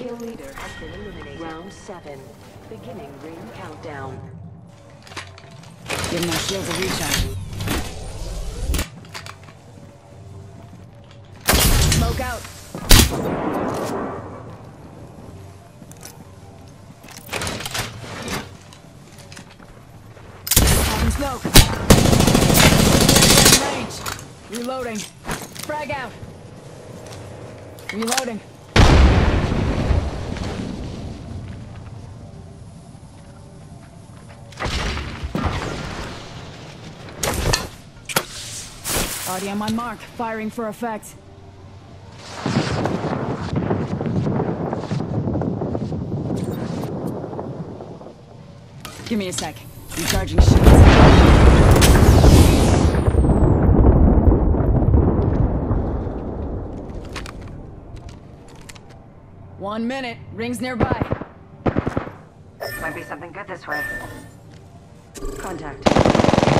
Kill leader has been eliminated. Round seven. Beginning ring countdown. Give my shields a recharge. Smoke out. Having smoke. Range. Reloading. Frag out. Reloading. Already on my mark, firing for effect. Give me a sec. Recharging shields. One minute. Rings nearby. Might be something good this way. Contact.